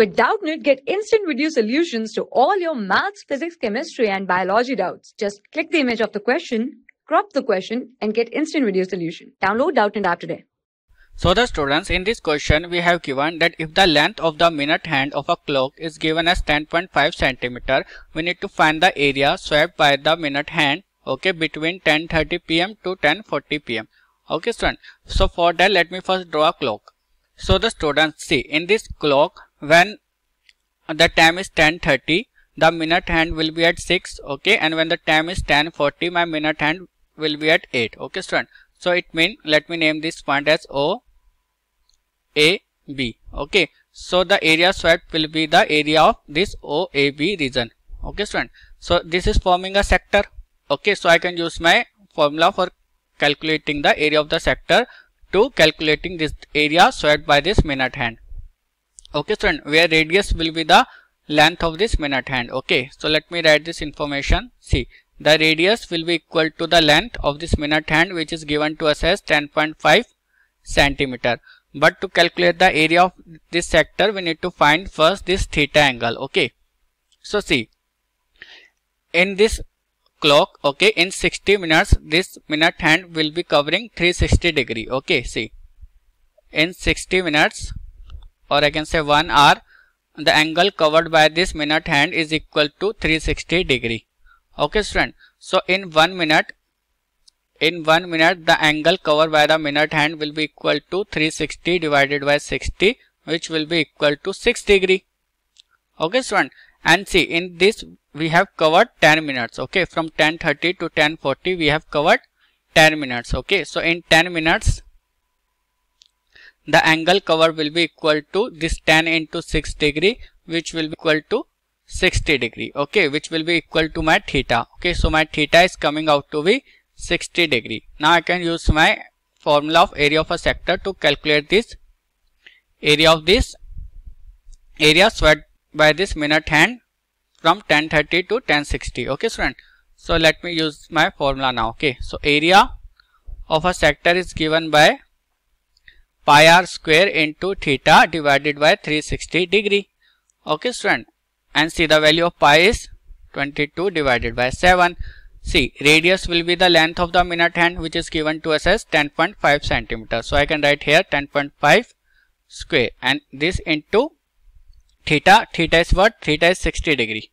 With Doubtnut, get instant video solutions to all your maths, physics, chemistry, and biology doubts. Just click the image of the question, crop the question, and get instant video solution. Download Doubtnut app today. So the students in this question we have given that if the length of the minute hand of a clock is given as 10.5 centimeter, we need to find the area swept by the minute hand okay between 10:30 pm to 10:40 pm. Okay student. So for that let me first draw a clock. So the students see in this clock when the time is 10:30 the minute hand will be at 6 okay and when the time is 10:40 my minute hand will be at 8 okay student. So it means let me name this point as O A B okay. So the area swept will be the area of this OAB region okay student. So this is forming a sector okay. So I can use my formula for calculating the area of the sector to calculating this area swept by this minute hand okay student where radius will be the length of this minute hand okay so let me write this information see the radius will be equal to the length of this minute hand which is given to us as 10.5 centimeter. But to calculate the area of this sector we need to find first this theta angle okay. So see in this clock okay in 60 minutes this minute hand will be covering 360 degree okay see in 60 minutes or I can say 1 hour the angle covered by this minute hand is equal to 360 degree. Okay student. So in one minute in one minute the angle covered by the minute hand will be equal to 360 divided by 60 which will be equal to 6 degree. Okay student. And see in this we have covered 10 minutes. Okay from 10:30 to 10:40 we have covered 10 minutes. Okay so in 10 minutes the angle covered will be equal to this 10 into 6 degree which will be equal to 60 degree okay which will be equal to my theta okay. So my theta is coming out to be 60 degree. Now I can use my formula of area of a sector to calculate this area of this area swept by this minute hand from 1030 to 1060 okay student. So let me use my formula now okay. So area of a sector is given by pi r square into theta divided by 360 degree okay student and see the value of pi is 22 divided by 7. See radius will be the length of the minute hand which is given to us as 10.5 centimeter. So I can write here 10.5 square and this into theta. Theta is what? Theta is 60 degree.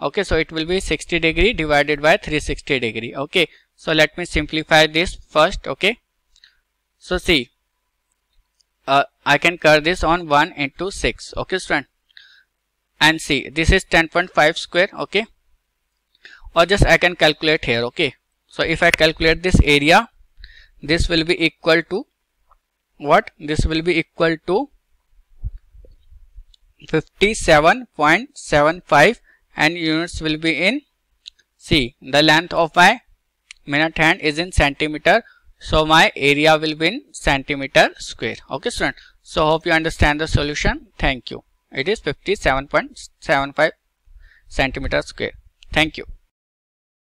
Okay, so it will be 60 degree divided by 360 degree. Okay, so let me simplify this first. Okay, so see, uh, I can curve this on 1 into 6. Okay, student? And see this is 10.5 square okay? Or just I can calculate here okay? So if I calculate this area this will be equal to what? This will be equal to 57.75 and units will be in see the length of my minute hand is in centimeter so my area will be in centimeter square okay student so hope you understand the solution thank you it is 57.75 centimeter square. Thank you.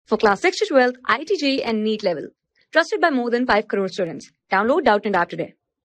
For class 6 to 12, IIT JEE and NEET level. Trusted by more than 5 crore students. Download Doubtnut app today.